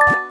Bye.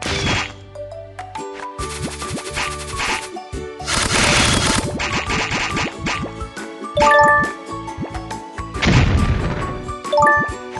you